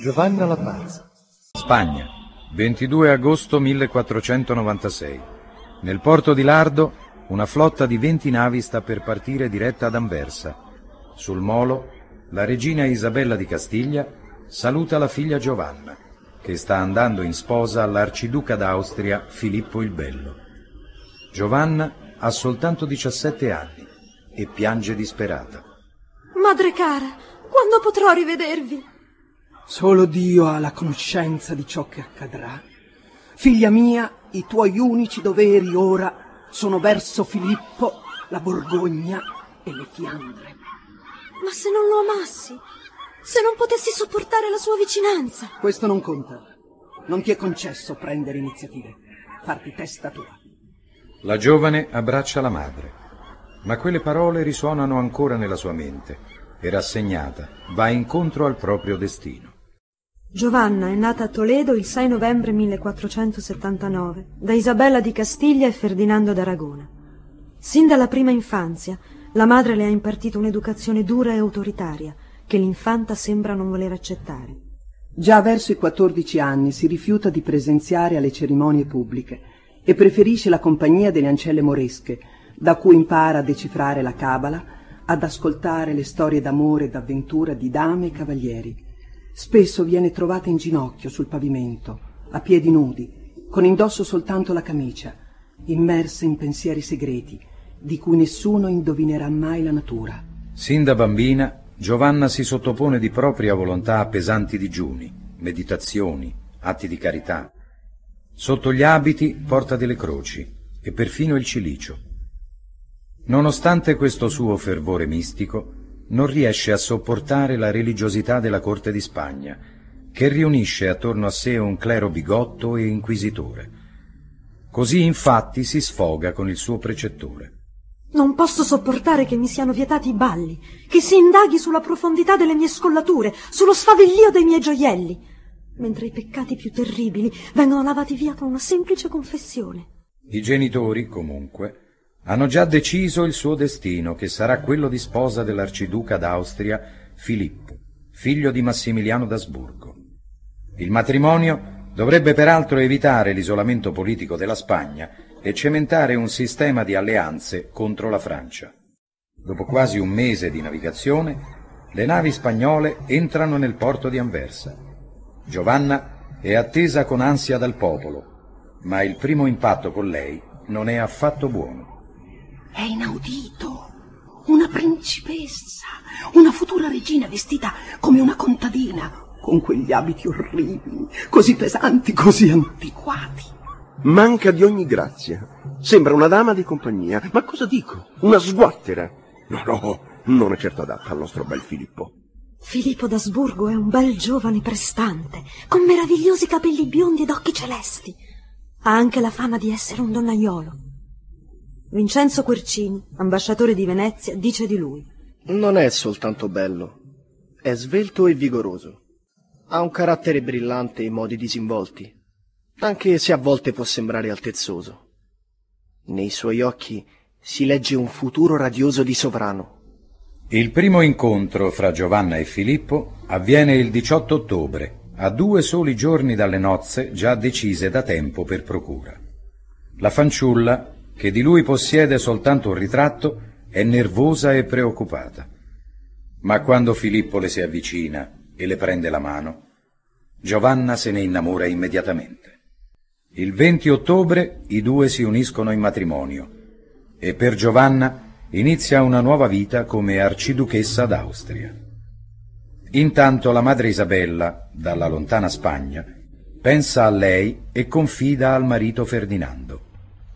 Giovanna la Pazza. Spagna, 22 agosto 1496. Nel porto di Lardo una flotta di 20 navi sta per partire diretta ad Anversa. Sul molo la regina Isabella di Castiglia saluta la figlia Giovanna, che sta andando in sposa all'arciduca d'Austria Filippo il Bello. Giovanna ha soltanto 17 anni e piange disperata. Madre cara, quando potrò rivedervi? Solo Dio ha la conoscenza di ciò che accadrà. Figlia mia, i tuoi unici doveri ora sono verso Filippo, la Borgogna e le Fiandre. Ma se non lo amassi? Se non potessi sopportare la sua vicinanza? Questo non conta. Non ti è concesso prendere iniziative, farti testa tua. La giovane abbraccia la madre, ma quelle parole risuonano ancora nella sua mente e rassegnata va incontro al proprio destino. Giovanna è nata a Toledo il 6 novembre 1479 da Isabella di Castiglia e Ferdinando d'Aragona. Sin dalla prima infanzia la madre le ha impartito un'educazione dura e autoritaria che l'infanta sembra non voler accettare. Già verso i 14 anni si rifiuta di presenziare alle cerimonie pubbliche e preferisce la compagnia delle ancelle moresche, da cui impara a decifrare la cabala, ad ascoltare le storie d'amore e d'avventura di dame e cavalieri. Spesso viene trovata in ginocchio sul pavimento, a piedi nudi, con indosso soltanto la camicia, immersa in pensieri segreti, di cui nessuno indovinerà mai la natura. Sin da bambina Giovanna si sottopone di propria volontà a pesanti digiuni, meditazioni, atti di carità. Sotto gli abiti porta delle croci e perfino il cilicio. Nonostante questo suo fervore mistico, non riesce a sopportare la religiosità della corte di Spagna, che riunisce attorno a sé un clero bigotto e inquisitore. Così infatti si sfoga con il suo precettore. Non posso sopportare che mi siano vietati i balli, che si indaghi sulla profondità delle mie scollature, sullo sfavillio dei miei gioielli, mentre i peccati più terribili vengono lavati via con una semplice confessione. I genitori, comunque, hanno già deciso il suo destino, che sarà quello di sposa dell'arciduca d'Austria Filippo, figlio di Massimiliano d'Asburgo. Il matrimonio dovrebbe peraltro evitare l'isolamento politico della Spagna e cementare un sistema di alleanze contro la Francia. Dopo quasi un mese di navigazione, le navi spagnole entrano nel porto di Anversa. Giovanna è attesa con ansia dal popolo, ma il primo impatto con lei non è affatto buono. È inaudito. Una principessa, una futura regina vestita come una contadina, con quegli abiti orribili, così pesanti, così antiquati. Manca di ogni grazia. Sembra una dama di compagnia. Ma cosa dico? Una sguattera. No, no, non è certo adatta al nostro bel Filippo. Filippo d'Asburgo è un bel giovane prestante, con meravigliosi capelli biondi ed occhi celesti. Ha anche la fama di essere un donnaiolo. Vincenzo Quercini, ambasciatore di Venezia, dice di lui. Non è soltanto bello, è svelto e vigoroso. Ha un carattere brillante e modi disinvolti, anche se a volte può sembrare altezzoso. Nei suoi occhi si legge un futuro radioso di sovrano. Il primo incontro fra Giovanna e Filippo avviene il 18 ottobre, a due soli giorni dalle nozze già decise da tempo per procura. La fanciulla che di lui possiede soltanto un ritratto, è nervosa e preoccupata. Ma quando Filippo le si avvicina e le prende la mano, Giovanna se ne innamora immediatamente. Il 20 ottobre i due si uniscono in matrimonio e per Giovanna inizia una nuova vita come arciduchessa d'Austria. Intanto la madre Isabella, dalla lontana Spagna, pensa a lei e confida al marito Ferdinando.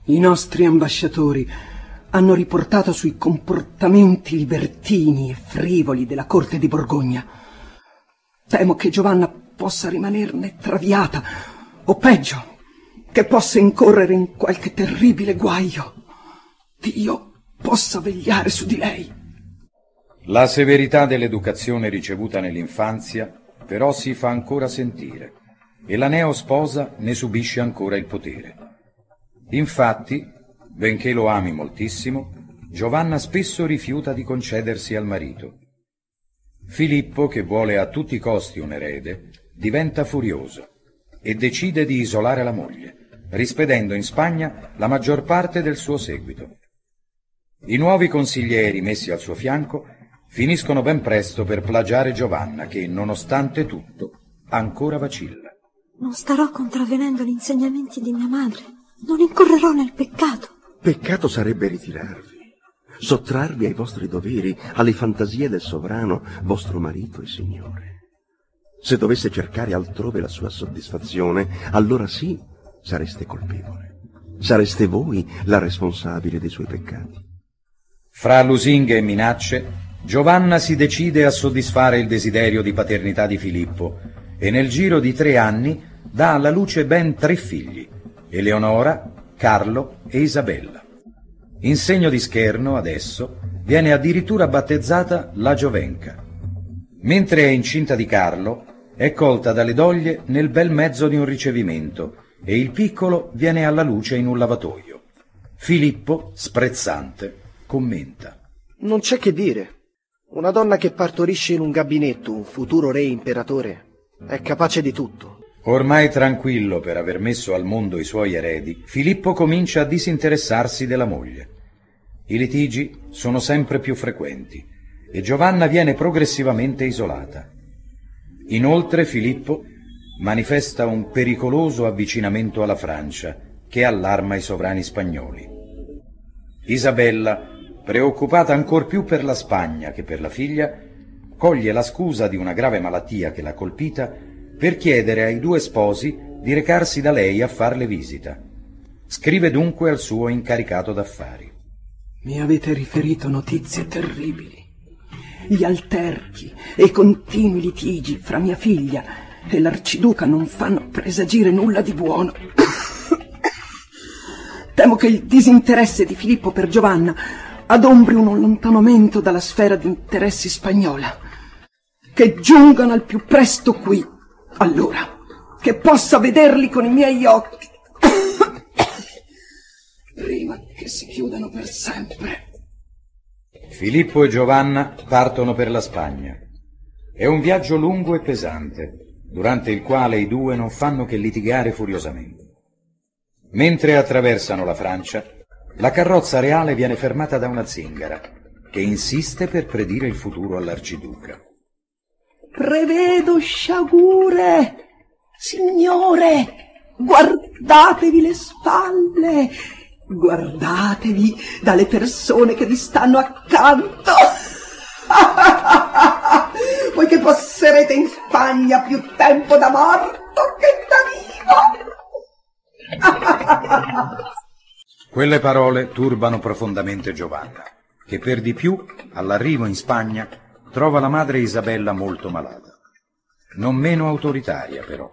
I nostri ambasciatori hanno riportato sui comportamenti libertini e frivoli della corte di Borgogna. Temo che Giovanna possa rimanerne traviata, o peggio, che possa incorrere in qualche terribile guaio. Dio possa vegliare su di lei. La severità dell'educazione ricevuta nell'infanzia però si fa ancora sentire e la neosposa ne subisce ancora il potere. Infatti, benché lo ami moltissimo, Giovanna spesso rifiuta di concedersi al marito. Filippo, che vuole a tutti i costi un erede, diventa furioso e decide di isolare la moglie, rispedendo in Spagna la maggior parte del suo seguito. I nuovi consiglieri messi al suo fianco finiscono ben presto per plagiare Giovanna che, nonostante tutto, ancora vacilla. Non starò contravvenendo gli insegnamenti di mia madre. Non incorrerò nel peccato. Peccato sarebbe ritirarvi, sottrarvi ai vostri doveri, alle fantasie del sovrano, vostro marito e signore. Se dovesse cercare altrove la sua soddisfazione, allora sì, sareste colpevole. Sareste voi la responsabile dei suoi peccati. Fra lusinghe e minacce, Giovanna si decide a soddisfare il desiderio di paternità di Filippo e nel giro di tre anni dà alla luce ben tre figli, Eleonora, Carlo e Isabella. In segno di scherno, adesso, viene addirittura battezzata la Giovenca. Mentre è incinta di Carlo, è colta dalle doglie nel bel mezzo di un ricevimento e il piccolo viene alla luce in un lavatoio. Filippo, sprezzante, commenta. Non c'è che dire. Una donna che partorisce in un gabinetto un futuro re imperatore è capace di tutto. Ormai tranquillo per aver messo al mondo i suoi eredi, Filippo comincia a disinteressarsi della moglie. I litigi sono sempre più frequenti e Giovanna viene progressivamente isolata. Inoltre Filippo manifesta un pericoloso avvicinamento alla Francia che allarma i sovrani spagnoli. Isabella, preoccupata ancor più per la Spagna che per la figlia, coglie la scusa di una grave malattia che l'ha colpita per chiedere ai due sposi di recarsi da lei a farle visita. Scrive dunque al suo incaricato d'affari. Mi avete riferito notizie terribili. Gli alterchi e i continui litigi fra mia figlia e l'arciduca non fanno presagire nulla di buono. Temo che il disinteresse di Filippo per Giovanna adombri un allontanamento dalla sfera di interessi spagnola. Che giungano al più presto qui, allora, che possa vederli con i miei occhi, prima che si chiudano per sempre. Filippo e Giovanna partono per la Spagna. È un viaggio lungo e pesante, durante il quale i due non fanno che litigare furiosamente. Mentre attraversano la Francia, la carrozza reale viene fermata da una zingara, che insiste per predire il futuro all'arciduca. Prevedo sciagure. Signore, guardatevi le spalle. Guardatevi dalle persone che vi stanno accanto. Poiché passerete in Spagna più tempo da morto che da vivo. Quelle parole turbano profondamente Giovanna, che per di più, all'arrivo in Spagna, trova la madre Isabella molto malata. Non meno autoritaria, però.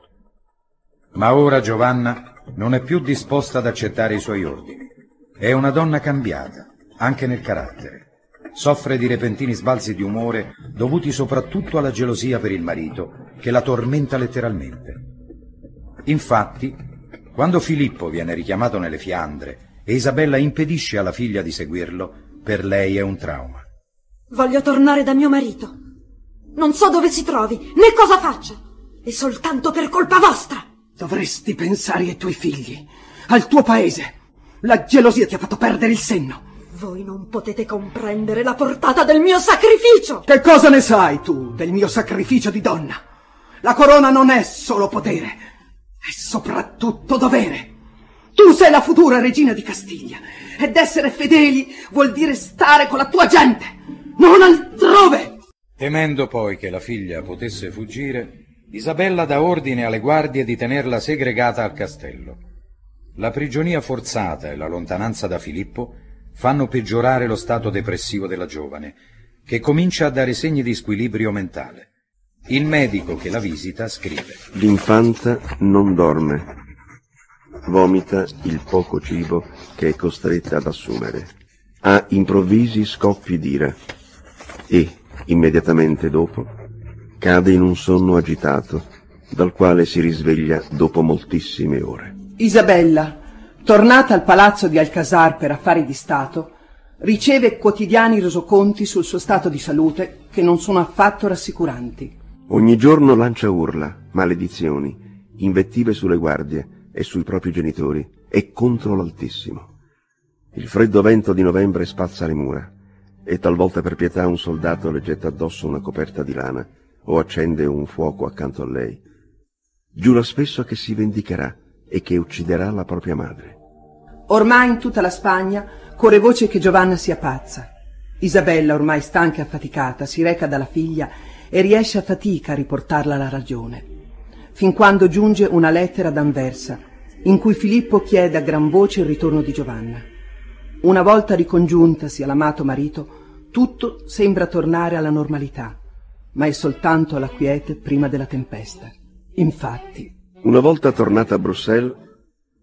Ma ora Giovanna non è più disposta ad accettare i suoi ordini. È una donna cambiata, anche nel carattere. Soffre di repentini sbalzi di umore dovuti soprattutto alla gelosia per il marito, che la tormenta letteralmente. Infatti, quando Filippo viene richiamato nelle Fiandre e Isabella impedisce alla figlia di seguirlo, per lei è un trauma. Voglio tornare da mio marito. Non so dove si trovi, né cosa faccia. E soltanto per colpa vostra. Dovresti pensare ai tuoi figli, al tuo paese. La gelosia ti ha fatto perdere il senno. Voi non potete comprendere la portata del mio sacrificio. Che cosa ne sai tu del mio sacrificio di donna? La corona non è solo potere, è soprattutto dovere. Tu sei la futura regina di Castiglia ed essere fedeli vuol dire stare con la tua gente, non altrove. Temendo poi che la figlia potesse fuggire, Isabella dà ordine alle guardie di tenerla segregata al castello. La prigionia forzata e la lontananza da Filippo fanno peggiorare lo stato depressivo della giovane, che comincia a dare segni di squilibrio mentale. Il medico che la visita scrive L'infanta non dorme, vomita il poco cibo che è costretta ad assumere, ha improvvisi scoppi d'ira e, immediatamente dopo, cade in un sonno agitato, dal quale si risveglia dopo moltissime ore. Isabella, tornata al palazzo di Alcasar per affari di Stato, Riceve quotidiani resoconti sul suo stato di salute che non sono affatto rassicuranti. Ogni giorno lancia urla, maledizioni, invettive sulle guardie e sui propri genitori e contro l'Altissimo. Il freddo vento di novembre spazza le mura e talvolta per pietà un soldato le getta addosso una coperta di lana o accende un fuoco accanto a lei. Giura spesso che si vendicherà e che ucciderà la propria madre. Ormai in tutta la Spagna corre voce che Giovanna sia pazza. Isabella, ormai stanca e affaticata, si reca dalla figlia e riesce a fatica a riportarla alla ragione, fin quando giunge una lettera d'Anversa, in cui Filippo chiede a gran voce il ritorno di Giovanna. Una volta ricongiuntasi all'amato marito, tutto sembra tornare alla normalità, ma è soltanto la quiete prima della tempesta. Infatti. Una volta tornata a Bruxelles,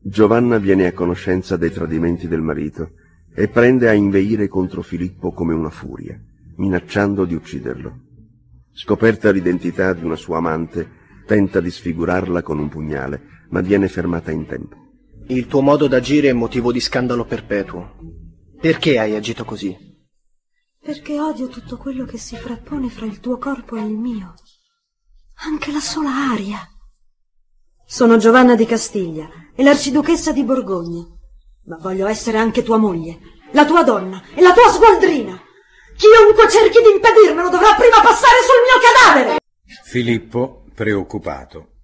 Giovanna viene a conoscenza dei tradimenti del marito e prende a inveire contro Filippo come una furia, minacciando di ucciderlo. Scoperta l'identità di una sua amante, tenta di sfigurarla con un pugnale, ma viene fermata in tempo. Il tuo modo d'agire è motivo di scandalo perpetuo. Perché hai agito così? Perché odio tutto quello che si frappone fra il tuo corpo e il mio. Anche la sola aria. Sono Giovanna di Castiglia e l'arciduchessa di Borgogna. Ma voglio essere anche tua moglie, la tua donna e la tua sgualdrina. Chiunque cerchi di impedirmelo dovrà prima passare sul mio cadavere. Filippo, preoccupato,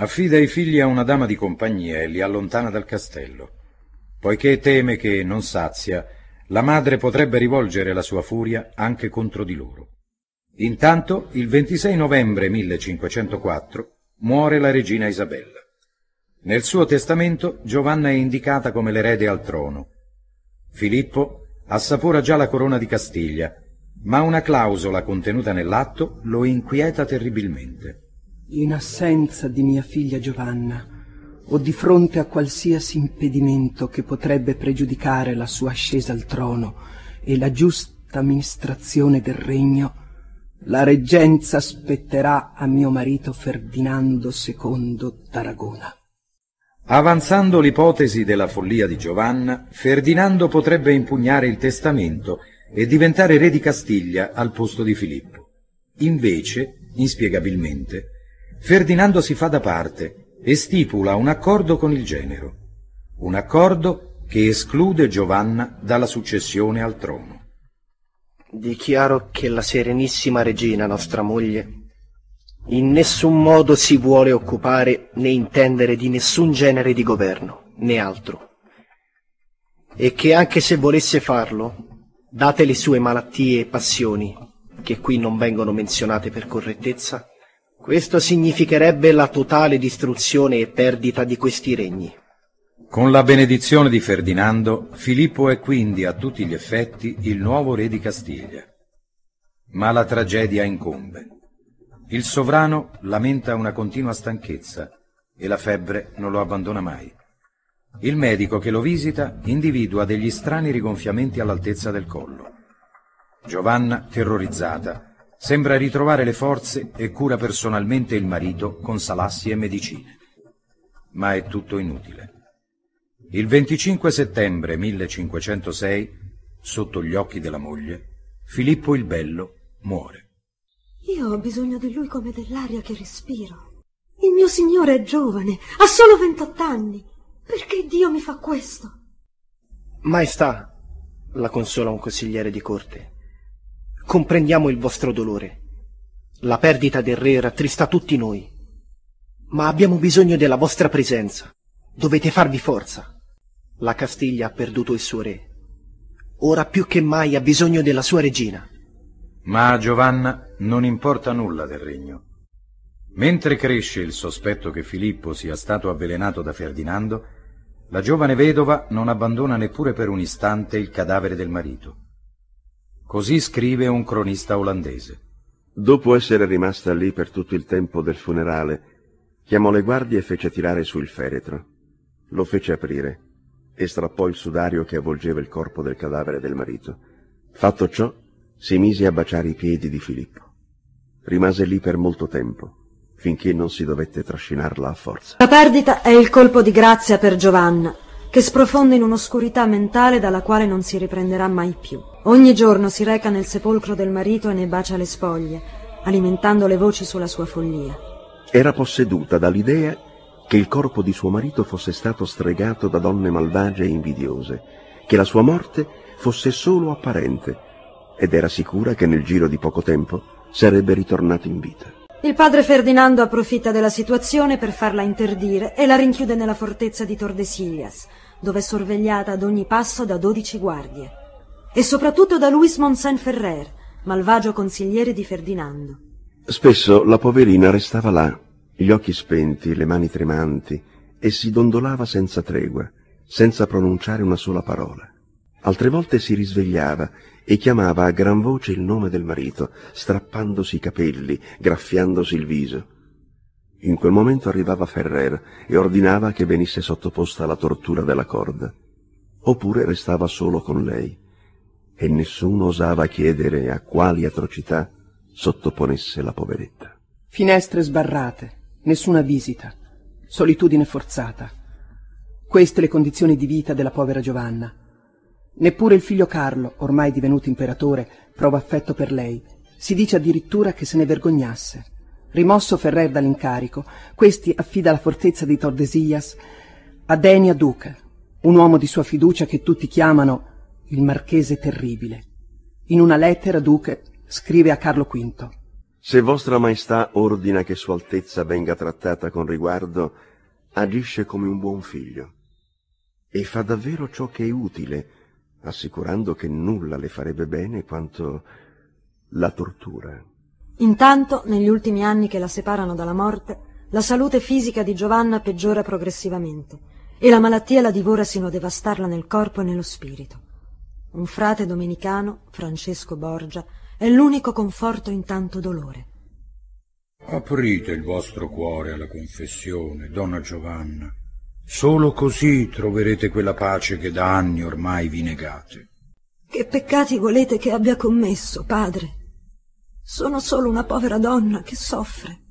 Affida i figli a una dama di compagnia e li allontana dal castello, poiché teme che, non sazia, la madre potrebbe rivolgere la sua furia anche contro di loro. Intanto, il 26 novembre 1504, muore la regina Isabella. Nel suo testamento Giovanna è indicata come l'erede al trono. Filippo assapora già la corona di Castiglia, ma una clausola contenuta nell'atto lo inquieta terribilmente. In assenza di mia figlia Giovanna, o di fronte a qualsiasi impedimento che potrebbe pregiudicare la sua ascesa al trono e la giusta amministrazione del regno, la reggenza spetterà a mio marito Ferdinando II d'Aragona. Avanzando l'ipotesi della follia di Giovanna, Ferdinando potrebbe impugnare il testamento e diventare re di Castiglia al posto di Filippo. Invece, inspiegabilmente, Ferdinando si fa da parte e stipula un accordo con il genero, un accordo che esclude Giovanna dalla successione al trono. Dichiaro che la Serenissima Regina, nostra moglie, in nessun modo si vuole occupare né intendere di nessun genere di governo, né altro. E che anche se volesse farlo, date le sue malattie e passioni, che qui non vengono menzionate per correttezza, questo significherebbe la totale distruzione e perdita di questi regni. Con la benedizione di Ferdinando, Filippo è quindi a tutti gli effetti il nuovo re di Castiglia. Ma la tragedia incombe. Il sovrano lamenta una continua stanchezza e la febbre non lo abbandona mai. Il medico che lo visita individua degli strani rigonfiamenti all'altezza del collo. Giovanna, terrorizzata, Sembra ritrovare le forze e cura personalmente il marito con salassi e medicine. Ma è tutto inutile. Il 25 settembre 1506, sotto gli occhi della moglie, Filippo il Bello muore. Io ho bisogno di lui come dell'aria che respiro. Il mio signore è giovane, ha solo 28 anni. Perché Dio mi fa questo? Maestà, la consola un consigliere di corte. Comprendiamo il vostro dolore. La perdita del re rattrista tutti noi. Ma abbiamo bisogno della vostra presenza. Dovete farvi forza. La Castiglia ha perduto il suo re. Ora più che mai ha bisogno della sua regina. Ma a Giovanna non importa nulla del regno. Mentre cresce il sospetto che Filippo sia stato avvelenato da Ferdinando, la giovane vedova non abbandona neppure per un istante il cadavere del marito. Così scrive un cronista olandese. Dopo essere rimasta lì per tutto il tempo del funerale, chiamò le guardie e fece tirare su il feretro. Lo fece aprire e strappò il sudario che avvolgeva il corpo del cadavere del marito. Fatto ciò, si mise a baciare i piedi di Filippo. Rimase lì per molto tempo, finché non si dovette trascinarla a forza. La perdita è il colpo di grazia per Giovanna, che sprofonda in un'oscurità mentale dalla quale non si riprenderà mai più. Ogni giorno si reca nel sepolcro del marito e ne bacia le spoglie, alimentando le voci sulla sua follia. Era posseduta dall'idea che il corpo di suo marito fosse stato stregato da donne malvagie e invidiose, che la sua morte fosse solo apparente, ed era sicura che nel giro di poco tempo sarebbe ritornato in vita. Il padre Ferdinando approfitta della situazione per farla interdire e la rinchiude nella fortezza di Tordesillas, dove è sorvegliata ad ogni passo da dodici guardie. E soprattutto da Luis Monsen Ferrer, malvagio consigliere di Ferdinando. Spesso la poverina restava là, gli occhi spenti, le mani tremanti, e si dondolava senza tregua, senza pronunciare una sola parola. Altre volte si risvegliava e chiamava a gran voce il nome del marito, strappandosi i capelli, graffiandosi il viso. In quel momento arrivava Ferrer e ordinava che venisse sottoposta alla tortura della corda. Oppure restava solo con lei, e nessuno osava chiedere a quali atrocità sottoponesse la poveretta. Finestre sbarrate, nessuna visita, solitudine forzata. Queste le condizioni di vita della povera Giovanna. Neppure il figlio Carlo, ormai divenuto imperatore, prova affetto per lei. Si dice addirittura che se ne vergognasse. Rimosso Ferrer dall'incarico, questi affida la fortezza di Tordesillas a Denia Duca, un uomo di sua fiducia che tutti chiamano il Marchese Terribile. In una lettera Duca scrive a Carlo V. Se vostra maestà ordina che sua altezza venga trattata con riguardo, agisce come un buon figlio e fa davvero ciò che è utile assicurando che nulla le farebbe bene quanto la tortura. Intanto, negli ultimi anni che la separano dalla morte, la salute fisica di Giovanna peggiora progressivamente e la malattia la divora sino a devastarla nel corpo e nello spirito. Un frate domenicano, Francesco Borgia, è l'unico conforto in tanto dolore. Aprite il vostro cuore alla confessione, donna Giovanna, Solo così troverete quella pace che da anni ormai vi negate. Che peccati volete che abbia commesso, padre? Sono solo una povera donna che soffre.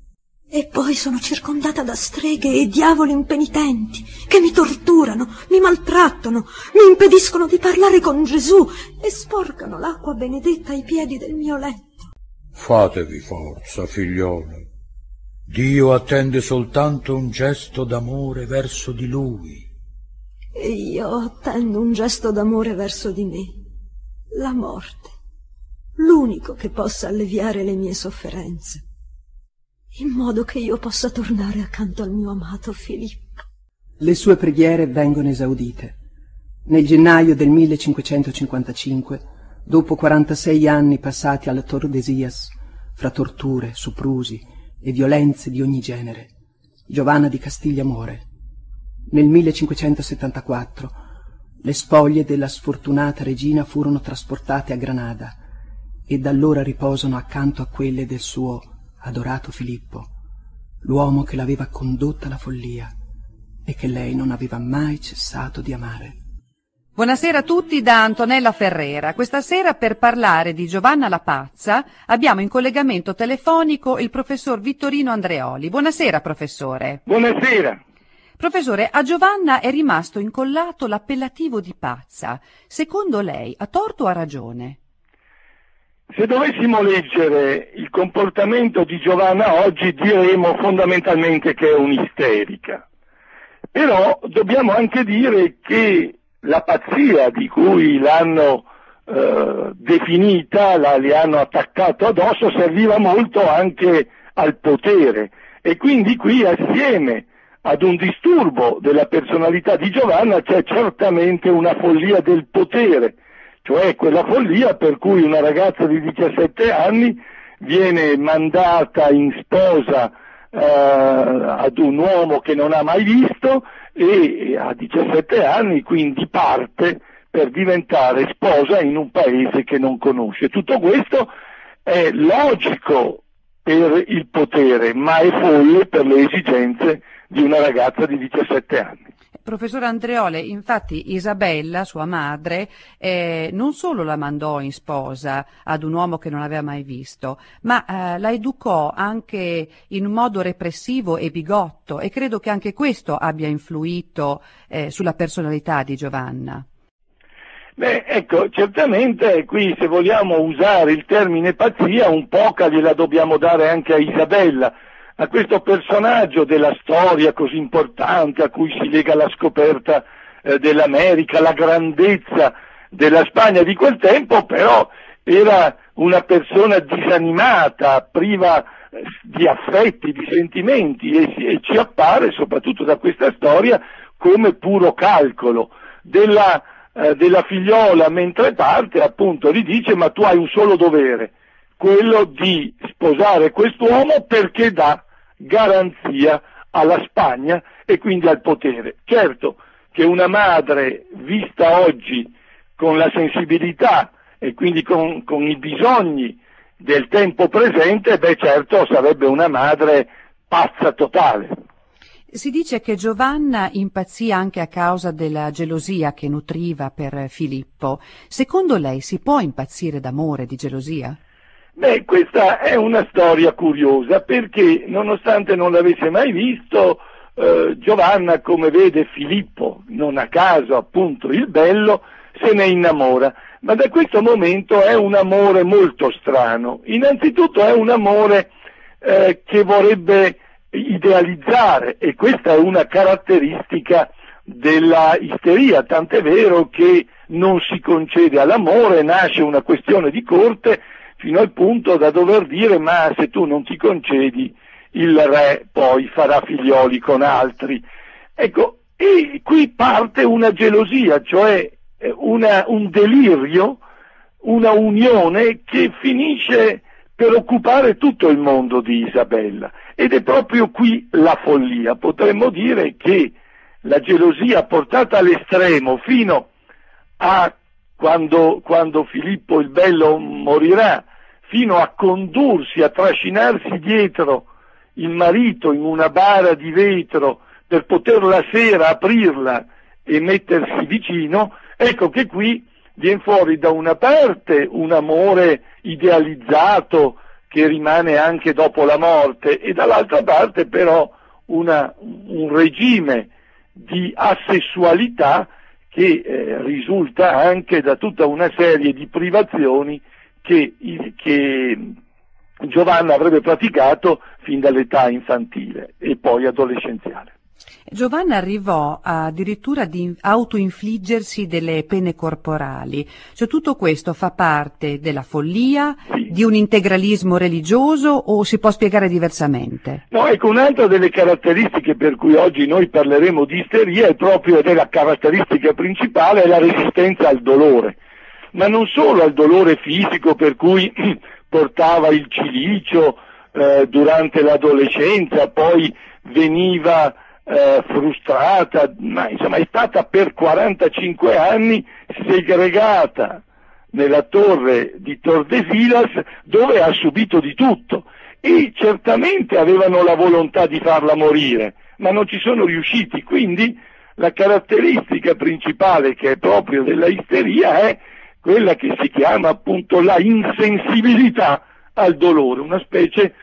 E poi sono circondata da streghe e diavoli impenitenti che mi torturano, mi maltrattano, mi impediscono di parlare con Gesù e sporcano l'acqua benedetta ai piedi del mio letto. Fatevi forza, figliolo. Dio attende soltanto un gesto d'amore verso di Lui. E io attendo un gesto d'amore verso di me, la morte, l'unico che possa alleviare le mie sofferenze, in modo che io possa tornare accanto al mio amato Filippo. Le sue preghiere vengono esaudite. Nel gennaio del 1555, dopo 46 anni passati alla Tordesillas, fra torture, soprusi, e violenze di ogni genere. Giovanna di Castiglia muore. Nel 1574 le spoglie della sfortunata regina furono trasportate a Granada e da allora riposano accanto a quelle del suo adorato Filippo, l'uomo che l'aveva condotta alla follia e che lei non aveva mai cessato di amare. Buonasera a tutti da Antonella Ferrera. Questa sera per parlare di Giovanna la Pazza abbiamo in collegamento telefonico il professor Vittorino Andreoli. Buonasera professore. Buonasera. Professore, a Giovanna è rimasto incollato l'appellativo di pazza. Secondo lei ha torto o ha ragione? Se dovessimo leggere il comportamento di Giovanna oggi diremo fondamentalmente che è un'isterica. Però dobbiamo anche dire che la pazzia di cui l'hanno eh, definita, la, li hanno attaccato addosso, serviva molto anche al potere. E quindi qui assieme ad un disturbo della personalità di Giovanna c'è certamente una follia del potere, cioè quella follia per cui una ragazza di 17 anni viene mandata in sposa eh, ad un uomo che non ha mai visto e a 17 anni quindi parte per diventare sposa in un paese che non conosce. Tutto questo è logico per il potere, ma è folle per le esigenze di una ragazza di 17 anni. Professor Andreole, infatti Isabella, sua madre, eh, non solo la mandò in sposa ad un uomo che non aveva mai visto, ma eh, la educò anche in un modo repressivo e bigotto e credo che anche questo abbia influito eh, sulla personalità di Giovanna. Beh, ecco, certamente qui se vogliamo usare il termine pazzia un po' gliela dobbiamo dare anche a Isabella, a questo personaggio della storia così importante a cui si lega la scoperta eh, dell'America, la grandezza della Spagna di quel tempo, però era una persona disanimata, priva eh, di affetti, di sentimenti e, e, ci appare soprattutto da questa storia come puro calcolo della, eh, della figliola mentre parte appunto gli dice ma tu hai un solo dovere, quello di sposare quest'uomo perché dà garanzia alla Spagna e quindi al potere. Certo che una madre vista oggi con la sensibilità e quindi con, con i bisogni del tempo presente, beh certo sarebbe una madre pazza totale. Si dice che Giovanna impazzì anche a causa della gelosia che nutriva per Filippo. Secondo lei si può impazzire d'amore, di gelosia? Beh, questa è una storia curiosa perché nonostante non l'avesse mai visto, eh, Giovanna, come vede Filippo, non a caso appunto il bello, se ne innamora. Ma da questo momento è un amore molto strano. Innanzitutto è un amore eh, che vorrebbe idealizzare e questa è una caratteristica della isteria, tant'è vero che non si concede all'amore, nasce una questione di corte fino al punto da dover dire ma se tu non ti concedi il re poi farà figlioli con altri. Ecco, e qui parte una gelosia, cioè eh, una, un delirio, una unione che finisce per occupare tutto il mondo di Isabella. Ed è proprio qui la follia. Potremmo dire che la gelosia portata all'estremo fino a quando, quando Filippo il Bello morirà, fino a condursi, a trascinarsi dietro il marito in una bara di vetro per poter la sera aprirla e mettersi vicino, ecco che qui viene fuori da una parte un amore idealizzato che rimane anche dopo la morte e dall'altra parte però una, un regime di asessualità che eh, risulta anche da tutta una serie di privazioni che, che Giovanna avrebbe praticato fin dall'età infantile e poi adolescenziale. Giovanna arrivò addirittura di autoinfliggersi delle pene corporali, cioè tutto questo fa parte della follia, sì. di un integralismo religioso o si può spiegare diversamente? No, ecco, un'altra delle caratteristiche per cui oggi noi parleremo di isteria è proprio della caratteristica principale, è la resistenza al dolore, ma non solo al dolore fisico per cui portava il cilicio eh, durante l'adolescenza, poi veniva eh, frustrata, ma insomma è stata per 45 anni segregata nella torre di Tordesillas dove ha subito di tutto. E certamente avevano la volontà di farla morire, ma non ci sono riusciti, quindi la caratteristica principale che è proprio della isteria è quella che si chiama appunto la insensibilità al dolore, una specie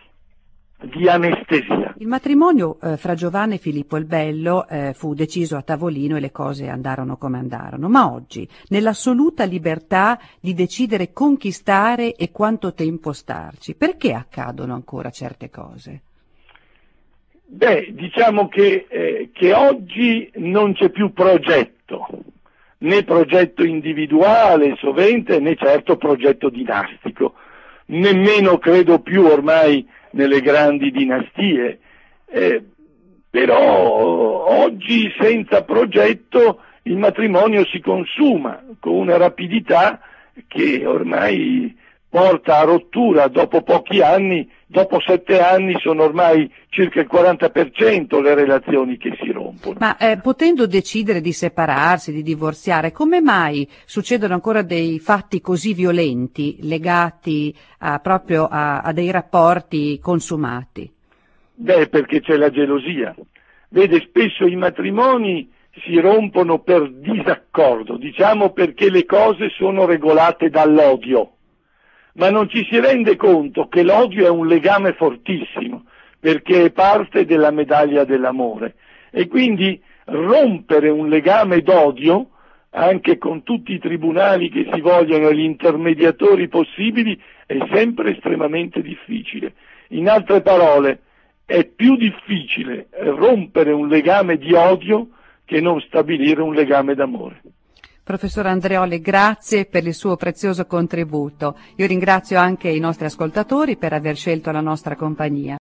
di anestesia. Il matrimonio eh, fra Giovanna e Filippo il Bello eh, fu deciso a tavolino e le cose andarono come andarono, ma oggi, nell'assoluta libertà di decidere conquistare e quanto tempo starci, perché accadono ancora certe cose? Beh, diciamo che, eh, che oggi non c'è più progetto, né progetto individuale sovente né certo progetto dinastico, nemmeno credo più ormai nelle grandi dinastie, eh, però oggi senza progetto il matrimonio si consuma con una rapidità che ormai porta a rottura dopo pochi anni, dopo sette anni sono ormai circa il 40% le relazioni che si rompono. Ma eh, potendo decidere di separarsi, di divorziare, come mai succedono ancora dei fatti così violenti legati a, proprio a, a dei rapporti consumati? Beh, perché c'è la gelosia. Vede, spesso i matrimoni si rompono per disaccordo, diciamo perché le cose sono regolate dall'odio, ma non ci si rende conto che l'odio è un legame fortissimo, perché è parte della medaglia dell'amore e quindi rompere un legame d'odio anche con tutti i tribunali che si vogliono e gli intermediatori possibili è sempre estremamente difficile. In altre parole, è più difficile rompere un legame di odio che non stabilire un legame d'amore. Professor Andreoli, grazie per il suo prezioso contributo. Io ringrazio anche i nostri ascoltatori per aver scelto la nostra compagnia.